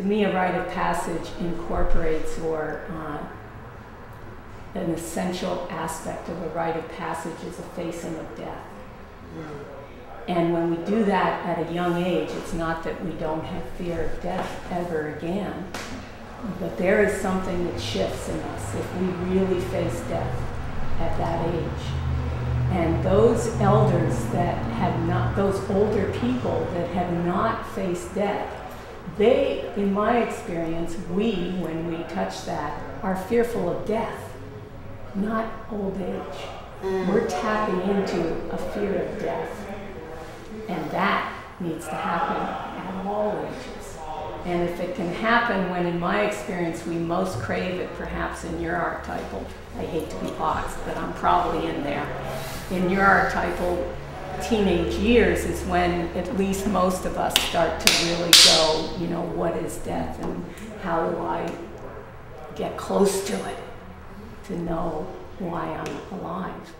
to me, a rite of passage incorporates or uh, an essential aspect of a rite of passage is a facing of death. And when we do that at a young age, it's not that we don't have fear of death ever again, but there is something that shifts in us if we really face death at that age. And those elders that have not, those older people that have not faced death, they, in my experience, we, when we touch that, are fearful of death, not old age. Mm. We're tapping into a fear of death. And that needs to happen at all ages. And if it can happen when, in my experience, we most crave it, perhaps in your archetypal, I hate to be boxed, but I'm probably in there. In your archetypal teenage years is when at least most of us start to really go, you know, what is death and how do I get close to it to know why I'm alive.